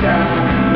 down.